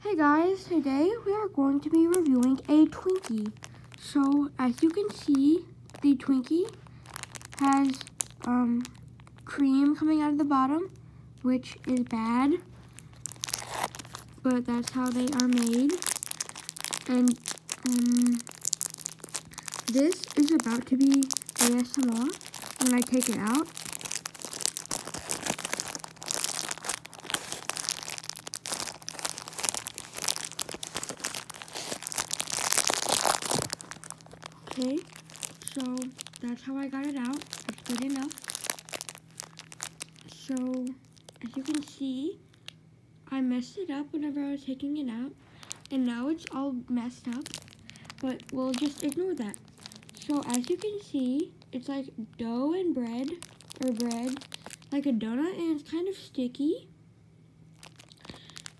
Hey guys, today we are going to be reviewing a Twinkie. So as you can see, the Twinkie has um, cream coming out of the bottom, which is bad, but that's how they are made. And um, this is about to be ASMR when I take it out. Okay, so that's how I got it out. It's good enough. So, as you can see, I messed it up whenever I was taking it out. And now it's all messed up. But we'll just ignore that. So, as you can see, it's like dough and bread, or bread, like a donut, and it's kind of sticky.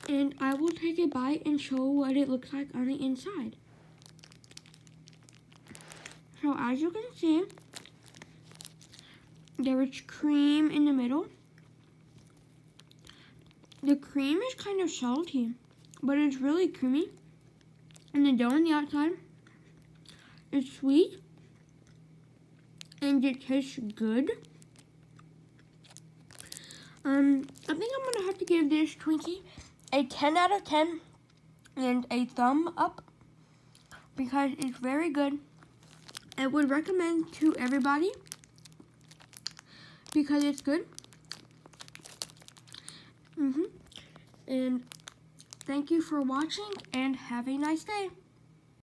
And I will take a bite and show what it looks like on the inside. So as you can see, there is cream in the middle. The cream is kind of salty, but it's really creamy. And the dough on the outside is sweet. And it tastes good. Um, I think I'm going to have to give this Twinkie a 10 out of 10 and a thumb up because it's very good. Would recommend to everybody because it's good. Mm -hmm. And thank you for watching and have a nice day.